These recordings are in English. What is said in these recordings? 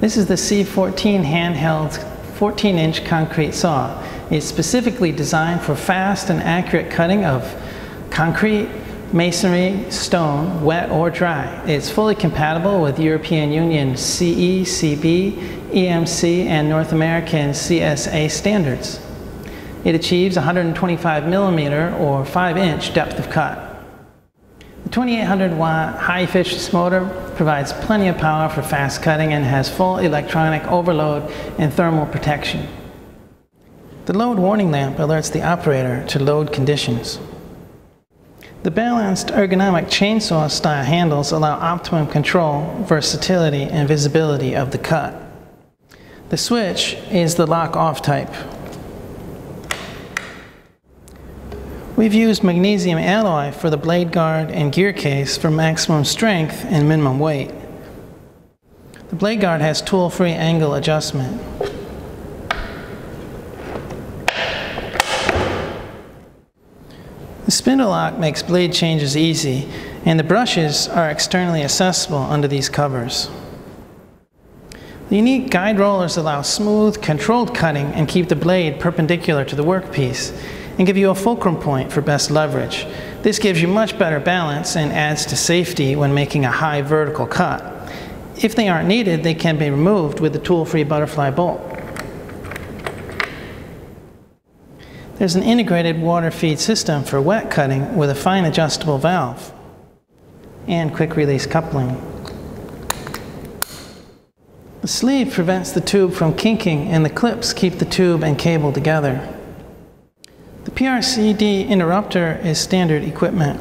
This is the C14 handheld 14-inch concrete saw. It's specifically designed for fast and accurate cutting of concrete, masonry, stone, wet or dry. It's fully compatible with European Union CE, CB, EMC, and North American CSA standards. It achieves 125 millimeter or 5 inch depth of cut. The 2800 watt high efficiency motor provides plenty of power for fast cutting and has full electronic overload and thermal protection. The load warning lamp alerts the operator to load conditions. The balanced ergonomic chainsaw style handles allow optimum control, versatility, and visibility of the cut. The switch is the lock off type. We've used magnesium alloy for the blade guard and gear case for maximum strength and minimum weight. The blade guard has tool-free angle adjustment. The spindle lock makes blade changes easy, and the brushes are externally accessible under these covers. The unique guide rollers allow smooth, controlled cutting and keep the blade perpendicular to the workpiece, and give you a fulcrum point for best leverage. This gives you much better balance and adds to safety when making a high vertical cut. If they aren't needed, they can be removed with the tool-free butterfly bolt. There's an integrated water feed system for wet cutting with a fine adjustable valve and quick release coupling. The sleeve prevents the tube from kinking and the clips keep the tube and cable together. The PRCD interrupter is standard equipment.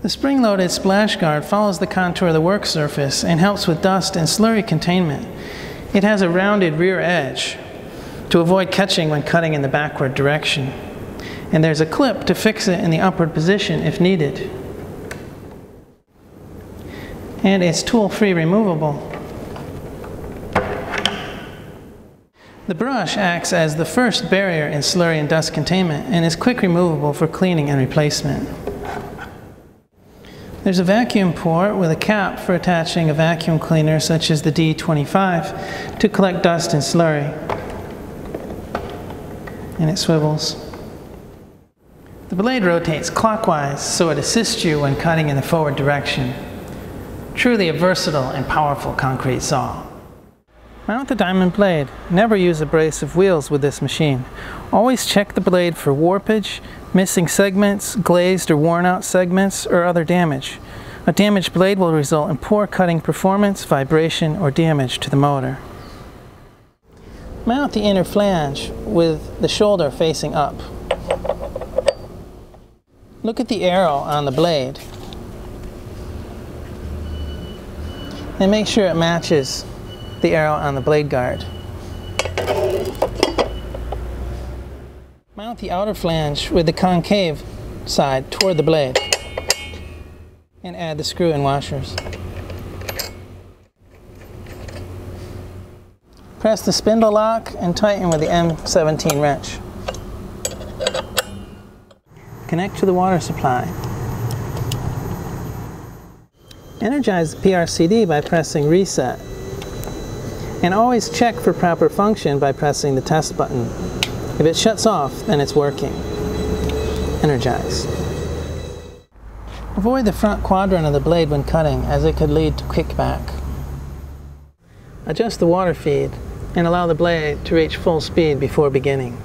The spring-loaded splash guard follows the contour of the work surface and helps with dust and slurry containment. It has a rounded rear edge to avoid catching when cutting in the backward direction. And there's a clip to fix it in the upward position if needed. And it's tool-free removable. The brush acts as the first barrier in slurry and dust containment and is quick removable for cleaning and replacement. There's a vacuum port with a cap for attaching a vacuum cleaner such as the D25 to collect dust and slurry. And it swivels. The blade rotates clockwise so it assists you when cutting in the forward direction. Truly a versatile and powerful concrete saw. Mount the diamond blade. Never use abrasive wheels with this machine. Always check the blade for warpage, missing segments, glazed or worn out segments, or other damage. A damaged blade will result in poor cutting performance, vibration, or damage to the motor. Mount the inner flange with the shoulder facing up. Look at the arrow on the blade and make sure it matches the arrow on the blade guard. Mount the outer flange with the concave side toward the blade and add the screw and washers. Press the spindle lock and tighten with the M17 wrench. Connect to the water supply. Energize the PRCD by pressing reset. And always check for proper function by pressing the test button. If it shuts off, then it's working. Energize. Avoid the front quadrant of the blade when cutting as it could lead to kickback. Adjust the water feed and allow the blade to reach full speed before beginning.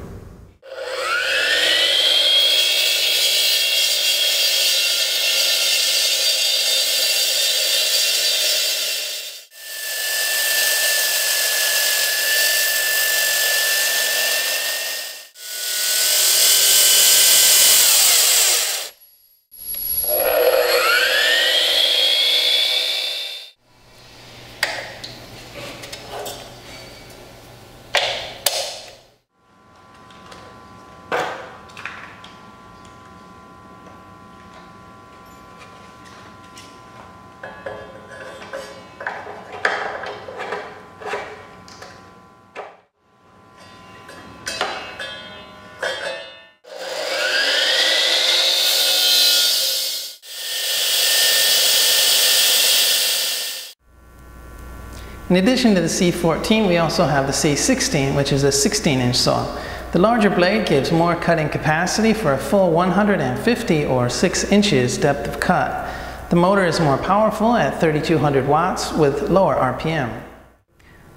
In addition to the C14, we also have the C16, which is a 16-inch saw. The larger blade gives more cutting capacity for a full 150 or 6 inches depth of cut. The motor is more powerful at 3200 watts with lower RPM.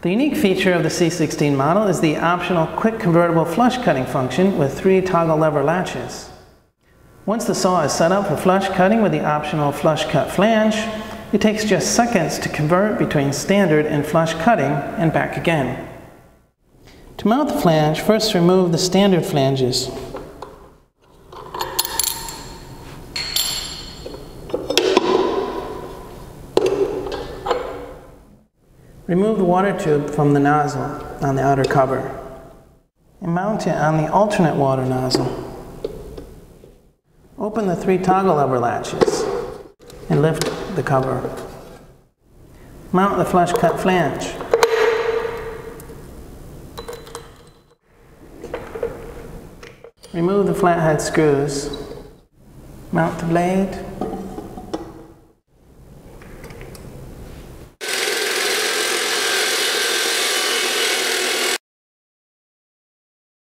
The unique feature of the C16 model is the optional quick convertible flush cutting function with three toggle lever latches. Once the saw is set up for flush cutting with the optional flush cut flange, it takes just seconds to convert between standard and flush cutting and back again. To mount the flange, first remove the standard flanges. Remove the water tube from the nozzle on the outer cover and mount it on the alternate water nozzle. Open the three toggle lever latches and lift the cover. Mount the flush cut flange. Remove the flathead screws. Mount the blade